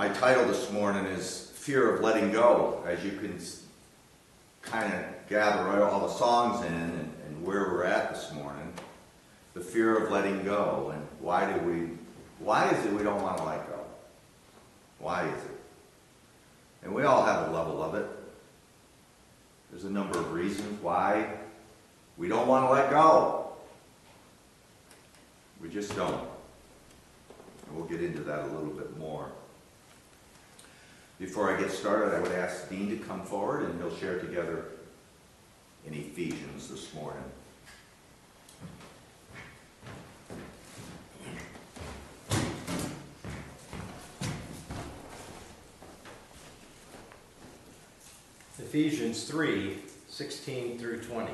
My title this morning is Fear of Letting Go. As you can kind of gather all the songs in and, and where we're at this morning, the fear of letting go. And why do we, why is it we don't want to let go? Why is it? And we all have a level of it. There's a number of reasons why we don't want to let go. We just don't. And we'll get into that a little bit more. Before I get started, I would ask Dean to come forward and he'll share together in Ephesians this morning. Ephesians 3 16 through 20.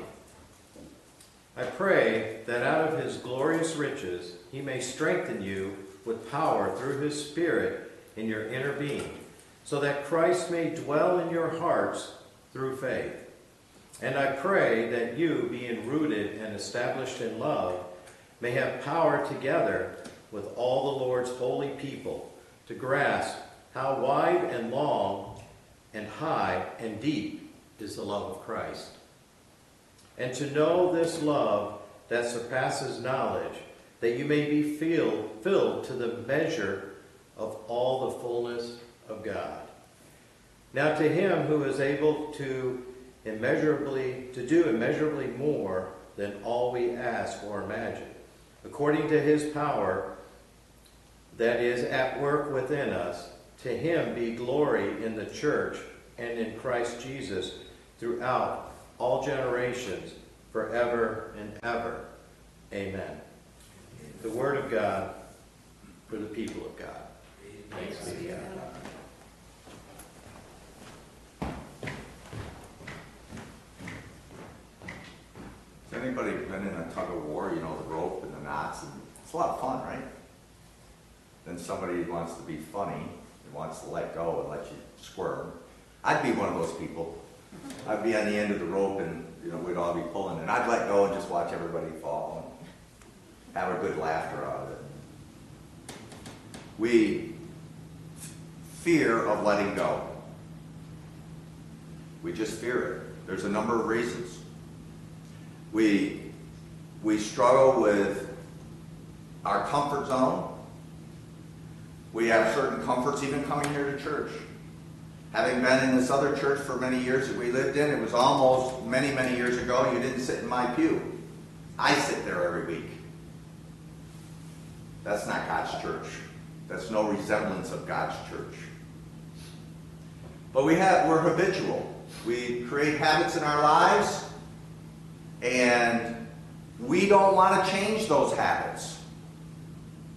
I pray that out of his glorious riches he may strengthen you with power through his Spirit in your inner being, so that Christ may dwell in your hearts through faith. And I pray that you, being rooted and established in love, may have power together with all the Lord's holy people to grasp how wide and long and high and deep is the love of Christ. And to know this love that surpasses knowledge, that you may be filled, filled to the measure of all the fullness of God. Now to him who is able to immeasurably to do immeasurably more than all we ask or imagine, according to his power that is at work within us, to him be glory in the church and in Christ Jesus throughout all generations, forever and ever. Amen. The word of God for the people of God. Thanks be to God. Anybody been in a tug of war, you know, the rope and the knots? And it's a lot of fun, right? Then somebody wants to be funny and wants to let go and let you squirm. I'd be one of those people. I'd be on the end of the rope and, you know, we'd all be pulling and I'd let go and just watch everybody fall and have a good laughter out of it. We fear of letting go. We just fear it. There's a number of reasons. We, we struggle with our comfort zone. We have certain comforts even coming here to church. Having been in this other church for many years that we lived in, it was almost many, many years ago, you didn't sit in my pew. I sit there every week. That's not God's church. That's no resemblance of God's church. But we have, we're habitual. We create habits in our lives and we don't want to change those habits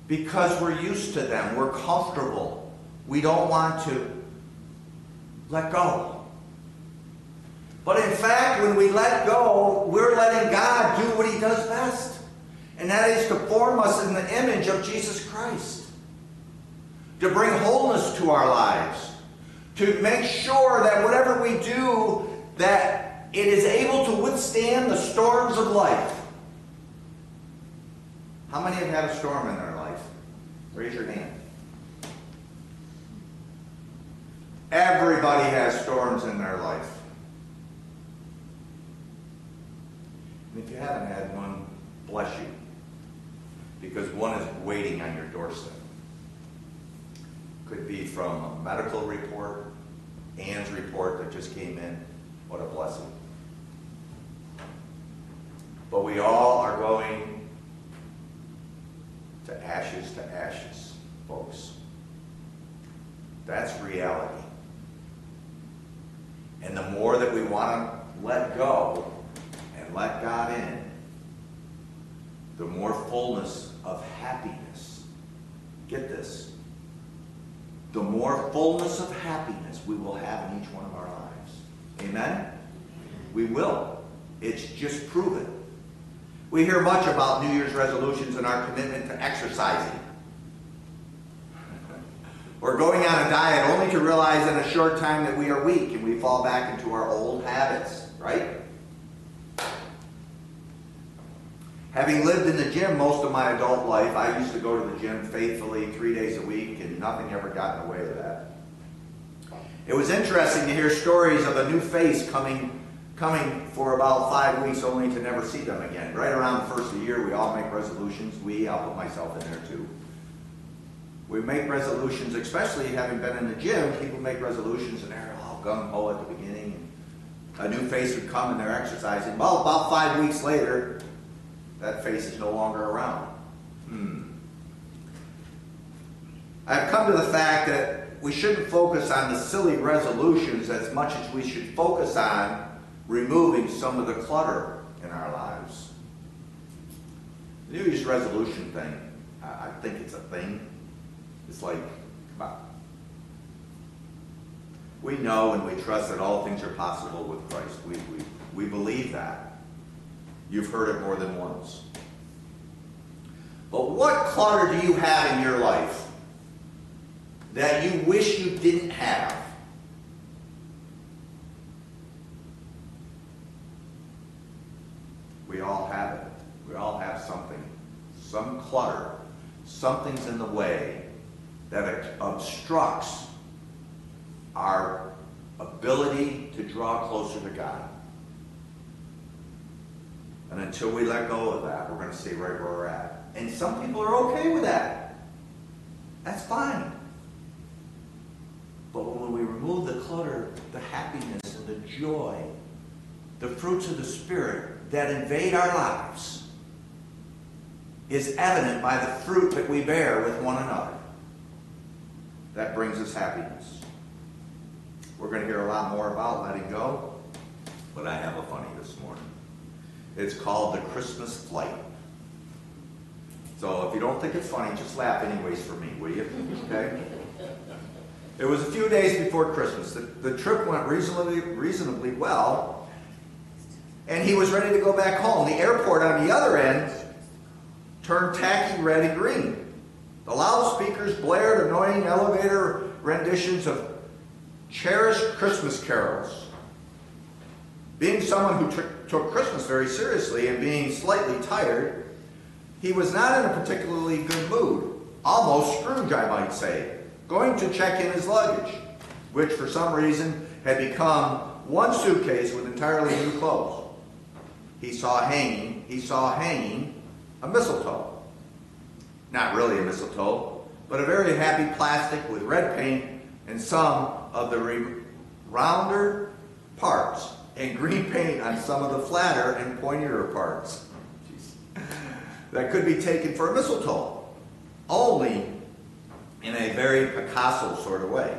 because we're used to them. We're comfortable. We don't want to let go. But in fact, when we let go, we're letting God do what He does best. And that is to form us in the image of Jesus Christ. To bring wholeness to our lives. To make sure that whatever we do, that it is able to withstand the storms of life. How many have had a storm in their life? Raise your hand. Everybody has storms in their life. And if you haven't had one, bless you. Because one is waiting on your doorstep. Could be from a medical report, Ann's report that just came in. What a blessing. But we all are going to ashes to ashes, folks. That's reality. And the more that we want to let go and let God in, the more fullness of happiness. Get this. The more fullness of happiness we will have in each one of our lives. Amen? We will. It's just proven. We hear much about New Year's resolutions and our commitment to exercising. We're going on a diet only to realize in a short time that we are weak and we fall back into our old habits, right? Having lived in the gym most of my adult life, I used to go to the gym faithfully three days a week, and nothing ever got in the way of that. It was interesting to hear stories of a new face coming, coming for about five weeks only to never see them again. Right around the first of the year, we all make resolutions. We, I'll put myself in there too. We make resolutions, especially having been in the gym, people make resolutions and they're all gung ho at the beginning. A new face would come and they're exercising. Well, about five weeks later, that face is no longer around. Hmm. I've come to the fact that we shouldn't focus on the silly resolutions as much as we should focus on removing some of the clutter in our lives. The New Year's resolution thing, I, I think it's a thing. It's like, come on. We know and we trust that all things are possible with Christ. We, we, we believe that. You've heard it more than once. But what clutter do you have in your life that you wish you didn't have? We all have it. We all have something. Some clutter. Something's in the way that obstructs our ability to draw closer to God. And until we let go of that, we're going to stay right where we're at. And some people are okay with that. That's fine. But when we remove the clutter, the happiness and the joy, the fruits of the Spirit that invade our lives is evident by the fruit that we bear with one another. That brings us happiness. We're going to hear a lot more about letting go, but I have a funny this morning. It's called the Christmas Flight. So if you don't think it's funny, just laugh anyways for me, will you? Okay? It was a few days before Christmas. The, the trip went reasonably, reasonably well, and he was ready to go back home. The airport on the other end turned tacky red and green. The loudspeakers blared annoying elevator renditions of cherished Christmas carols. Being someone who took Christmas very seriously and being slightly tired, he was not in a particularly good mood. Almost Scrooge, I might say, going to check in his luggage, which for some reason had become one suitcase with entirely new clothes. He saw hanging, he saw hanging a mistletoe. Not really a mistletoe, but a very happy plastic with red paint and some of the rounder parts and green paint on some of the flatter and pointier parts. Jeez. That could be taken for a mistletoe, only in a very Picasso sort of way.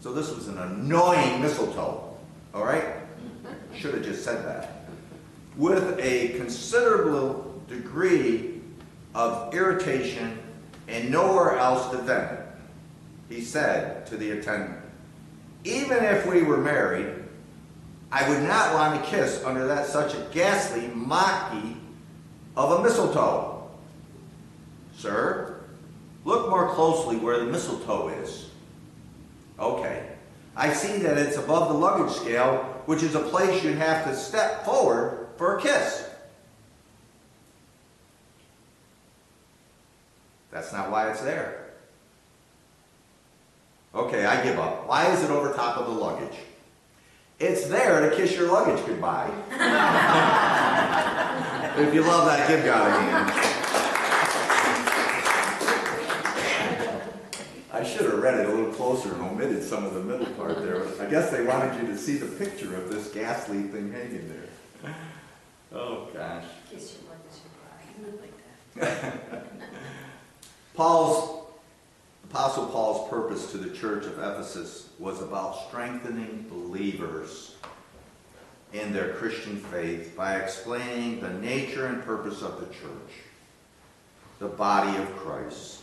So this was an annoying mistletoe, all right? Mm-hmm. Should have just said that. With a considerable degree of irritation and nowhere else to vent he said to the attendant, even if we were married, I would not want to kiss under that such a ghastly mocky of a mistletoe. Sir, look more closely where the mistletoe is. Okay, I see that it's above the luggage scale, which is a place you'd have to step forward for a kiss. That's not why it's there. Okay, I give up. Why is it over top of the luggage? It's there to kiss your luggage goodbye. if you love that, give God a hand. I should have read it a little closer and omitted some of the middle part there. I guess they wanted you to see the picture of this ghastly thing hanging there. Oh, gosh. Kiss your luggage goodbye. like that. Paul's Apostle Paul's purpose to the church of Ephesus was about strengthening believers in their Christian faith by explaining the nature and purpose of the church, the body of Christ.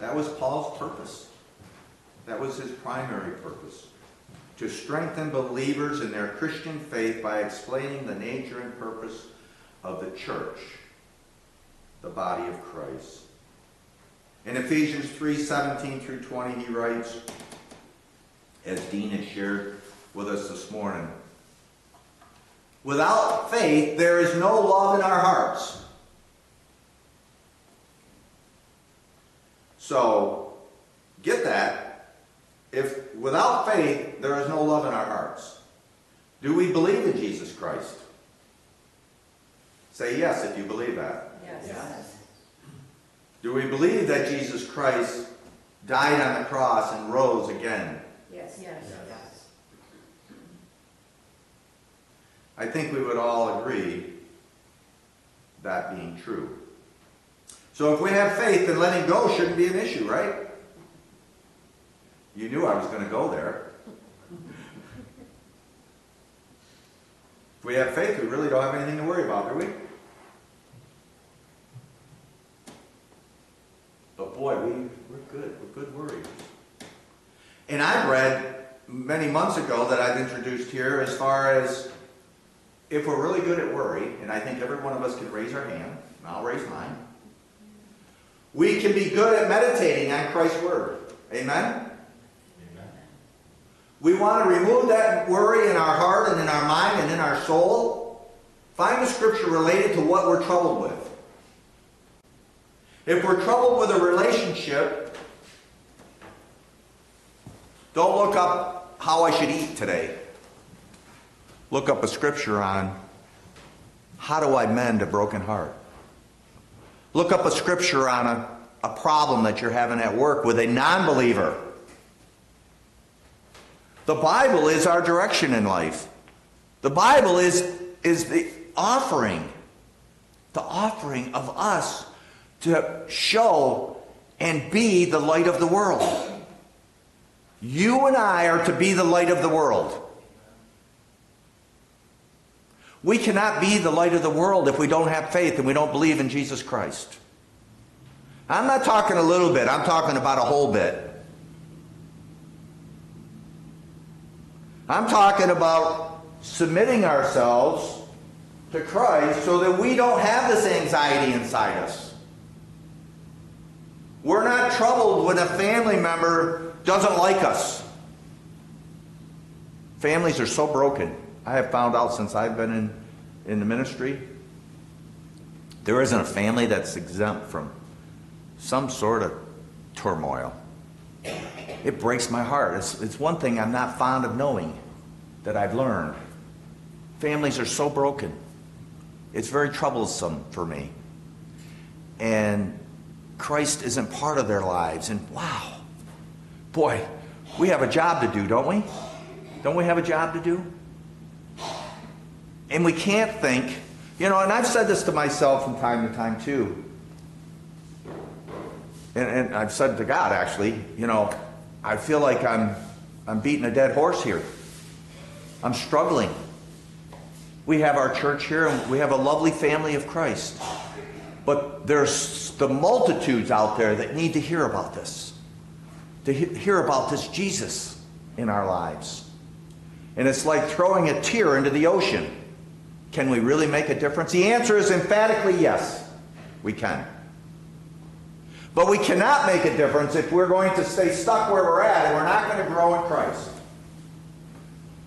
That was Paul's purpose. That was his primary purpose. To strengthen believers in their Christian faith by explaining the nature and purpose of the church, the body of Christ. In Ephesians 3 17 through 20, he writes, as Dean has shared with us this morning, without faith, there is no love in our hearts. So, get that. If without faith, there is no love in our hearts. Do we believe in Jesus Christ? Say yes if you believe that. Yes. yes. Do we believe that Jesus Christ died on the cross and rose again? Yes. Yes. Yes. I think we would all agree that being true. So if we have faith, then letting go shouldn't be an issue, right? You knew I was going to go there. If we have faith, we really don't have anything to worry about, do we? But boy, we, we're good. Worriers. And I've read many months ago that I've introduced here as far as if we're really good at worry, and I think every one of us can raise our hand, and I'll raise mine, we can be good at meditating on Christ's Word. Amen? We want to remove that worry in our heart and in our mind and in our soul. Find a scripture related to what we're troubled with. If we're troubled with a relationship, don't look up how I should eat today. Look up a scripture on how do I mend a broken heart. Look up a scripture on a, a problem that you're having at work with a non believer. The Bible is our direction in life. The Bible is, is the offering, the offering of us to show and be the light of the world. You and I are to be the light of the world. We cannot be the light of the world if we don't have faith and we don't believe in Jesus Christ. I'm not talking a little bit, I'm talking about a whole bit. I'm talking about submitting ourselves to Christ so that we don't have this anxiety inside us. We're not troubled when a family member doesn't like us. Families are so broken. I have found out since I've been in, in the ministry, there isn't a family that's exempt from some sort of turmoil. It breaks my heart. It's, it's one thing I'm not fond of knowing that I've learned. Families are so broken. It's very troublesome for me. And Christ isn't part of their lives. And wow, boy, we have a job to do, don't we? Don't we have a job to do? And we can't think, you know, and I've said this to myself from time to time too. And, and I've said to God actually, you know, I feel like I'm I'm beating a dead horse here. I'm struggling. We have our church here and we have a lovely family of Christ. But there's the multitudes out there that need to hear about this. To he- hear about this Jesus in our lives. And it's like throwing a tear into the ocean. Can we really make a difference? The answer is emphatically yes, we can. But we cannot make a difference if we're going to stay stuck where we're at and we're not going to grow in Christ.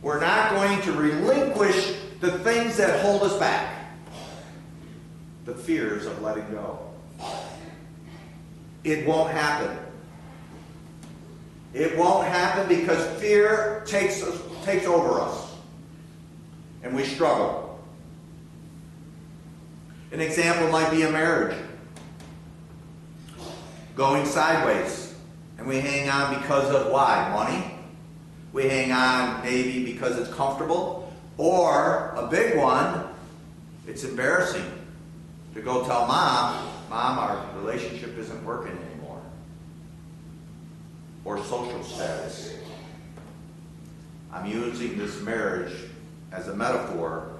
We're not going to relinquish the things that hold us back. The fears of letting go. It won't happen. It won't happen because fear takes us, takes over us. And we struggle. An example might be a marriage going sideways. And we hang on because of why? Money? We hang on maybe because it's comfortable. Or a big one, it's embarrassing to go tell mom, Mom, our relationship isn't working anymore. Or social status. I'm using this marriage as a metaphor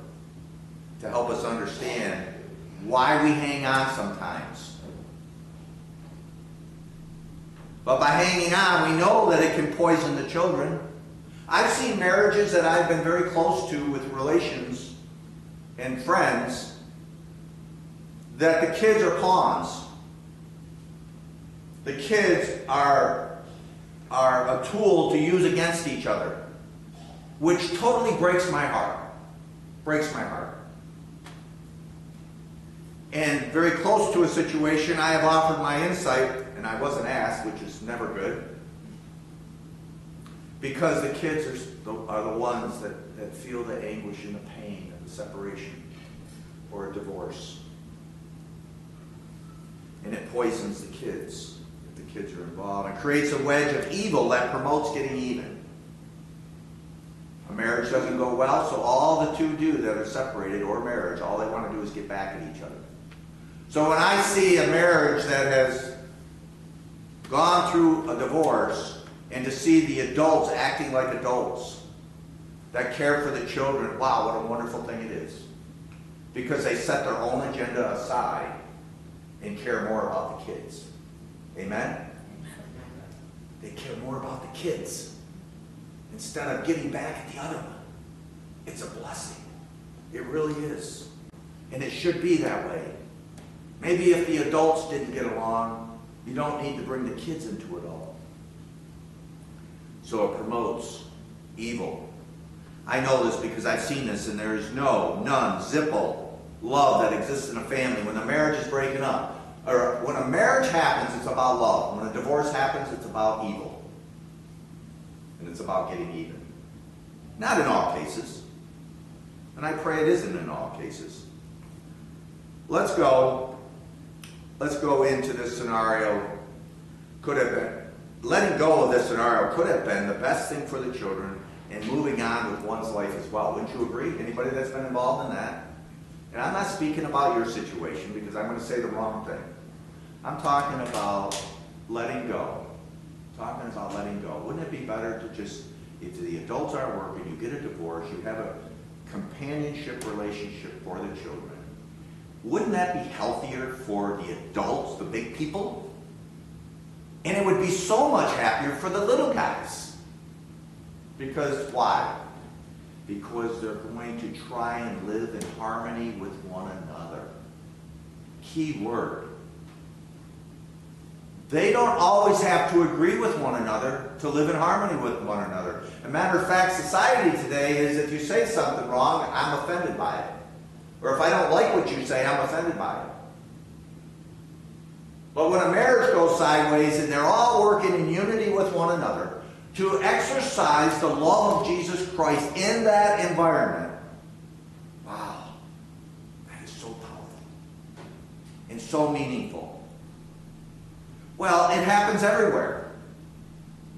to help us understand why we hang on sometimes. But by hanging on, we know that it can poison the children. I've seen marriages that I've been very close to with relations and friends that the kids are pawns. The kids are, are a tool to use against each other, which totally breaks my heart. Breaks my heart. And very close to a situation, I have offered my insight, and I wasn't asked, which is never good. Because the kids are, the- are the ones that, that feel the anguish and the pain of the separation or a divorce. And it poisons the kids the kids are involved It creates a wedge of evil that promotes getting even. A marriage doesn't go well, so all the two do that are separated or marriage, all they want to do is get back at each other. So when I see a marriage that has gone through a divorce and to see the adults acting like adults that care for the children, wow, what a wonderful thing it is. Because they set their own agenda aside and care more about the kids. Amen? They care more about the kids instead of getting back at the other one. It's a blessing. It really is. And it should be that way. Maybe if the adults didn't get along, you don't need to bring the kids into it all. So it promotes evil. I know this because I've seen this, and there is no, none, zippo love that exists in a family when the marriage is breaking up. Or when a marriage happens, it's about love. When a divorce happens, it's about evil. And it's about getting even. Not in all cases. And I pray it isn't in all cases. Let's go. Let's go into this scenario. Could have been letting go of this scenario could have been the best thing for the children and moving on with one's life as well. Wouldn't you agree? Anybody that's been involved in that? And I'm not speaking about your situation because I'm going to say the wrong thing. I'm talking about letting go. Talking about letting go. Wouldn't it be better to just, if the adults aren't working, you get a divorce, you have a companionship relationship for the children. Wouldn't that be healthier for the adults, the big people? And it would be so much happier for the little guys. Because why? Because they're going to try and live in harmony with one another. Key word. They don't always have to agree with one another to live in harmony with one another. A matter of fact, society today is if you say something wrong, I'm offended by it. Or if I don't like what you say, I'm offended by it. But when a marriage goes sideways and they're all working in unity with one another to exercise the love of Jesus Christ in that environment, wow, that is so powerful and so meaningful. Well, it happens everywhere.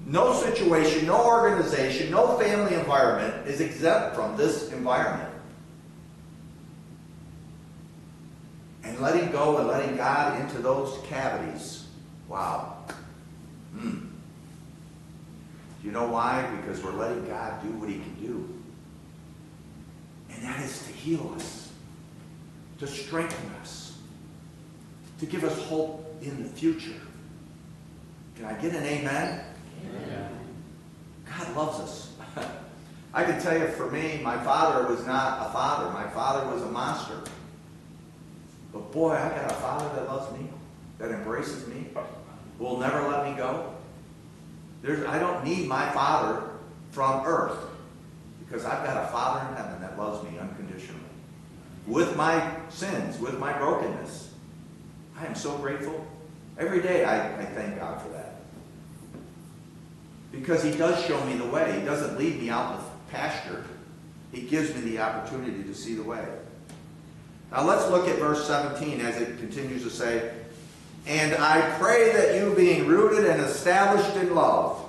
No situation, no organization, no family environment is exempt from this environment. And letting go and letting God into those cavities. Wow. Hmm. You know why? Because we're letting God do what he can do. And that is to heal us, to strengthen us, to give us hope in the future. Can I get an amen? God loves us. I can tell you for me, my father was not a father. My father was a monster. But boy, I got a father that loves me, that embraces me, will never let me go. There's, I don't need my father from earth because I've got a father in heaven that loves me unconditionally. With my sins, with my brokenness. I am so grateful. Every day I, I thank God for that. Because he does show me the way. He doesn't leave me out the pasture. He gives me the opportunity to see the way. Now let's look at verse 17 as it continues to say, And I pray that you being rooted and established in love.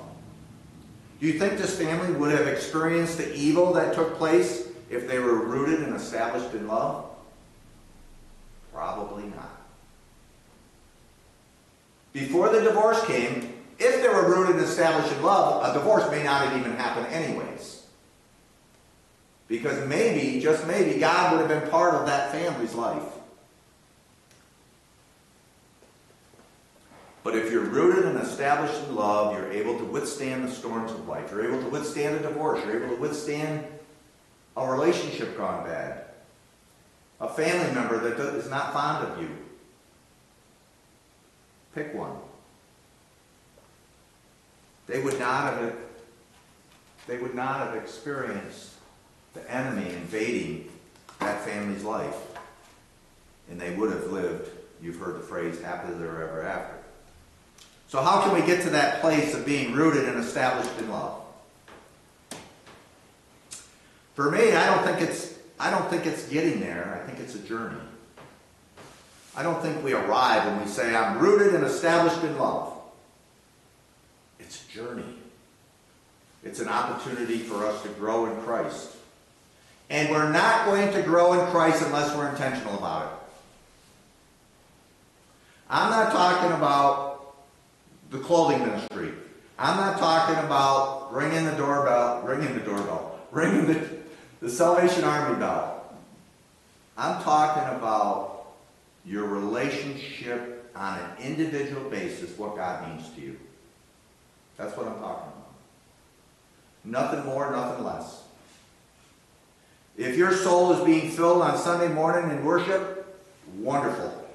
Do you think this family would have experienced the evil that took place if they were rooted and established in love? Probably not. Before the divorce came, if they were rooted and established in love, a divorce may not have even happened anyways. Because maybe, just maybe, God would have been part of that family's life. But if you're rooted and established in love, you're able to withstand the storms of life. You're able to withstand a divorce. You're able to withstand a relationship gone bad. A family member that is not fond of you. Pick one. They would not have they would not have experienced the enemy invading that family's life. And they would have lived, you've heard the phrase, happily ever after. So how can we get to that place of being rooted and established in love? For me, I don't think it's I don't think it's getting there. I think it's a journey. I don't think we arrive when we say I'm rooted and established in love. It's a journey. It's an opportunity for us to grow in Christ. And we're not going to grow in Christ unless we're intentional about it. I'm not talking about the clothing ministry. I'm not talking about ringing the doorbell, ringing the doorbell, ringing the, the Salvation Army bell. I'm talking about your relationship on an individual basis, what God means to you. That's what I'm talking about. Nothing more, nothing less. If your soul is being filled on Sunday morning in worship, wonderful.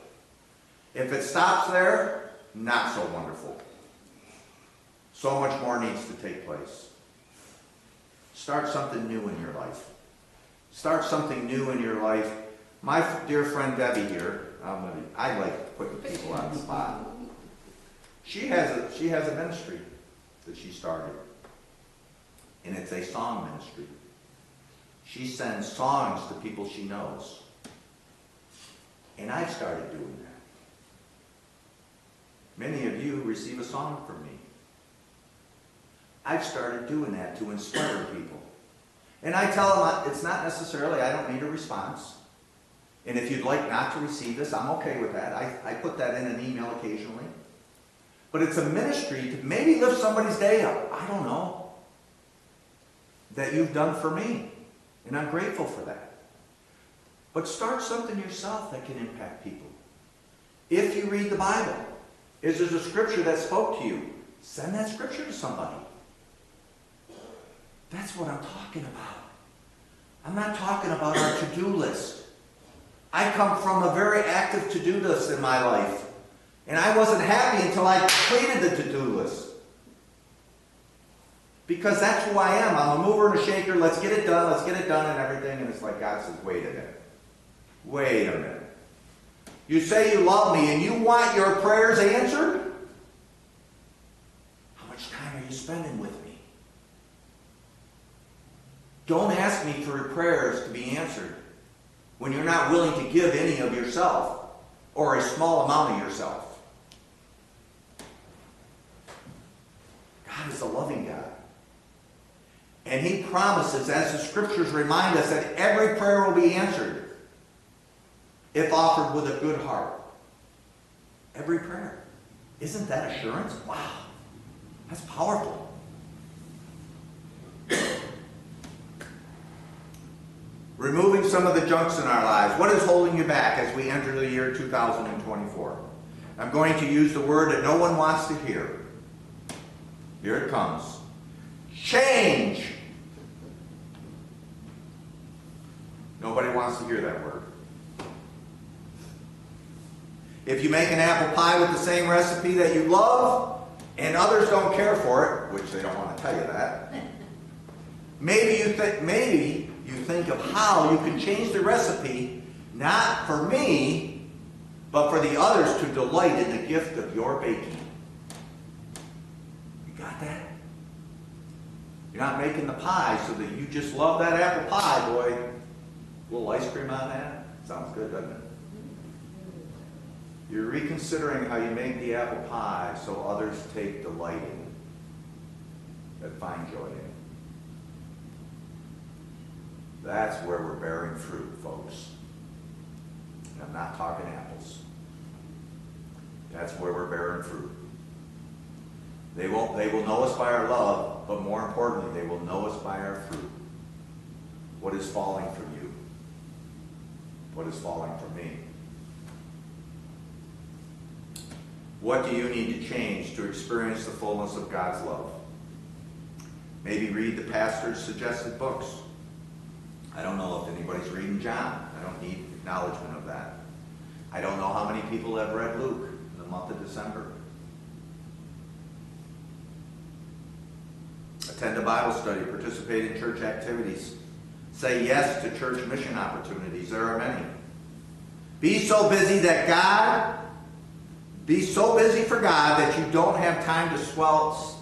If it stops there, not so wonderful. So much more needs to take place. Start something new in your life. Start something new in your life. My dear friend Debbie here, gonna, I like putting people on the spot. She has a, she has a ministry that she started. And it's a song ministry. She sends songs to people she knows. And I've started doing that. Many of you receive a song from me. I've started doing that to inspire people. And I tell them it's not necessarily, I don't need a response. And if you'd like not to receive this, I'm okay with that. I, I put that in an email occasionally. But it's a ministry to maybe lift somebody's day up. I don't know. That you've done for me. And I'm grateful for that. But start something yourself that can impact people. If you read the Bible, is there a scripture that spoke to you? Send that scripture to somebody. That's what I'm talking about. I'm not talking about our to-do list. I come from a very active to-do list in my life. And I wasn't happy until I completed the to-do list. Because that's who I am. I'm a mover and a shaker. Let's get it done. Let's get it done and everything. And it's like God says, wait a minute. Wait a minute. You say you love me and you want your prayers answered? How much time are you spending with me? Don't ask me for prayers to be answered when you're not willing to give any of yourself or a small amount of yourself. God is a loving God. And He promises, as the scriptures remind us, that every prayer will be answered if offered with a good heart. Every prayer. Isn't that assurance? Wow. That's powerful. Removing some of the junks in our lives. What is holding you back as we enter the year 2024? I'm going to use the word that no one wants to hear. Here it comes. Change. Nobody wants to hear that word. If you make an apple pie with the same recipe that you love, and others don't care for it, which they don't want to tell you that, maybe you think maybe think of how you can change the recipe, not for me, but for the others to delight in the gift of your baking. You got that? You're not making the pie so that you just love that apple pie, boy. A little ice cream on that? Sounds good, doesn't it? You're reconsidering how you make the apple pie so others take delight in it, that find joy in it. That's where we're bearing fruit, folks. And I'm not talking apples. That's where we're bearing fruit. They won't they will know us by our love, but more importantly, they will know us by our fruit. What is falling from you? What is falling from me? What do you need to change to experience the fullness of God's love? Maybe read the pastor's suggested books. I don't know if anybody's reading John. I don't need acknowledgement of that. I don't know how many people have read Luke in the month of December. Attend a Bible study, participate in church activities, say yes to church mission opportunities. There are many. Be so busy that God Be so busy for God that you don't have time to swell,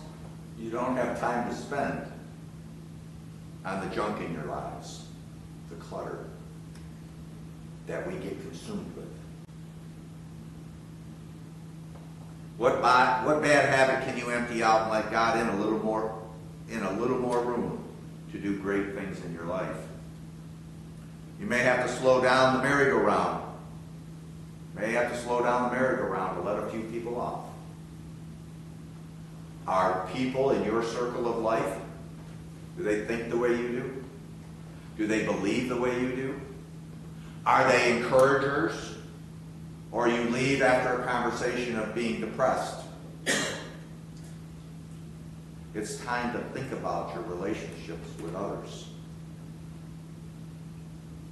you don't have time to spend on the junk in your lives, the clutter that we get consumed with. What bad, what bad habit can you empty out and let God in a little more, in a little more room to do great things in your life? You may have to slow down the merry-go-round. May have to slow down the merry-go-round to let a few people off. Are people in your circle of life, do they think the way you do? Do they believe the way you do? Are they encouragers? Or you leave after a conversation of being depressed? It's time to think about your relationships with others.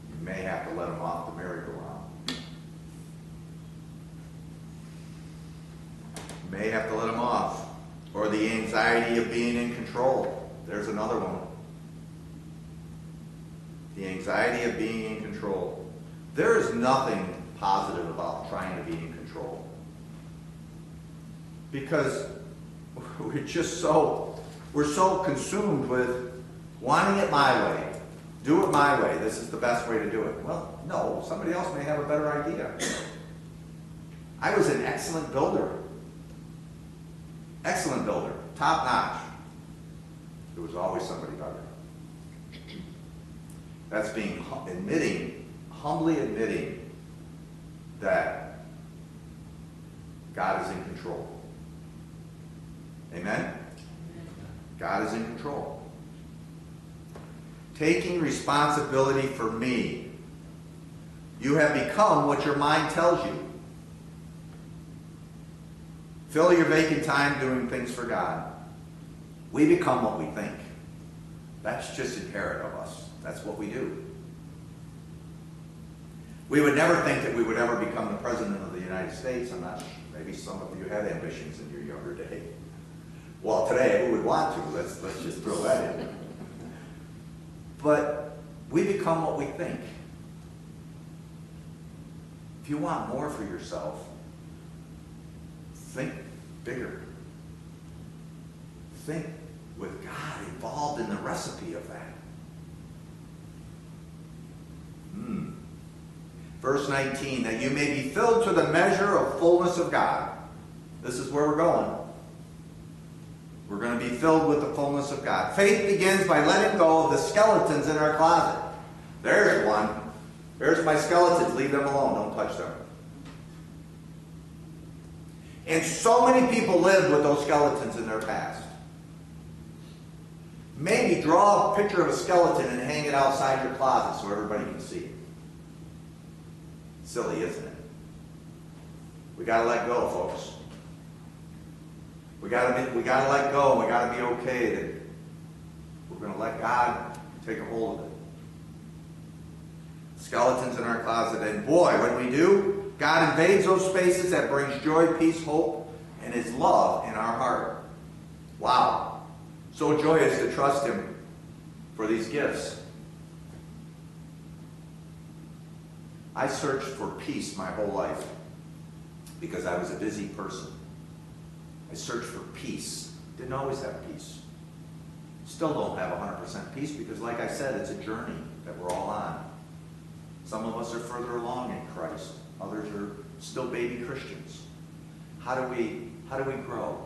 You may have to let them off the merry-go-round. You may have to let them off. Or the anxiety of being in control. There's another one. The anxiety of being in control. There is nothing positive about trying to be in control. Because we're just so, we're so consumed with wanting it my way. Do it my way. This is the best way to do it. Well, no, somebody else may have a better idea. I was an excellent builder. Excellent builder. Top notch. There was always somebody better. That's being admitting, humbly admitting that God is in control. Amen? God is in control. Taking responsibility for me. You have become what your mind tells you. Fill your vacant time doing things for God. We become what we think. That's just inherent of us. That's what we do. We would never think that we would ever become the President of the United States. I'm not, maybe some of you had ambitions in your younger day. Well, today, who would want to? Let's, let's just throw that in. But we become what we think. If you want more for yourself, think bigger. Think with God involved in the recipe of that. Verse 19, that you may be filled to the measure of fullness of God. This is where we're going. We're going to be filled with the fullness of God. Faith begins by letting go of the skeletons in our closet. There's one. There's my skeletons. Leave them alone. Don't touch them. And so many people live with those skeletons in their past. Maybe draw a picture of a skeleton and hang it outside your closet so everybody can see it. Silly, isn't it? We got to let go, folks. We got to we got to let go. We got to be okay that we're going to let God take a hold of it. Skeletons in our closet, and boy, when we do, God invades those spaces that brings joy, peace, hope, and His love in our heart. Wow. So joyous to trust Him for these gifts. I searched for peace my whole life because I was a busy person. I searched for peace. Didn't always have peace. Still don't have 100% peace because, like I said, it's a journey that we're all on. Some of us are further along in Christ. Others are still baby Christians. How do we, how do we grow?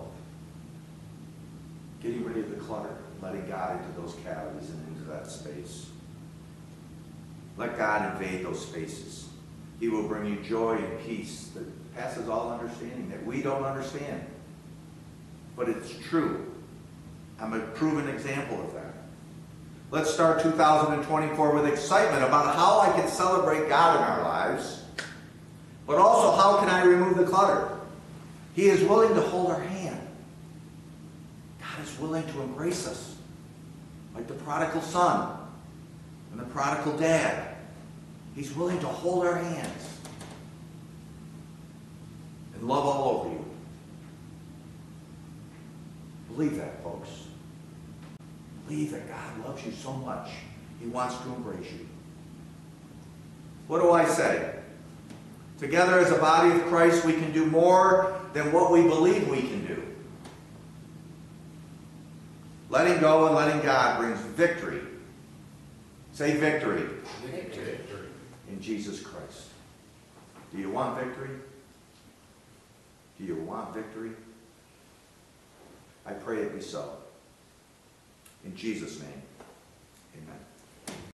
Getting rid of the clutter, letting God into those cavities and into that space. Let God invade those spaces. He will bring you joy and peace that passes all understanding, that we don't understand. But it's true. I'm a proven example of that. Let's start 2024 with excitement about how I can celebrate God in our lives, but also how can I remove the clutter? He is willing to hold our hand. God is willing to embrace us, like the prodigal son and the prodigal dad. He's willing to hold our hands and love all over you. Believe that, folks. Believe that God loves you so much. He wants to embrace you. What do I say? Together as a body of Christ, we can do more than what we believe we can do. Letting go and letting God brings victory. Say victory in Jesus Christ. Do you want victory? Do you want victory? I pray it be so. In Jesus' name, amen.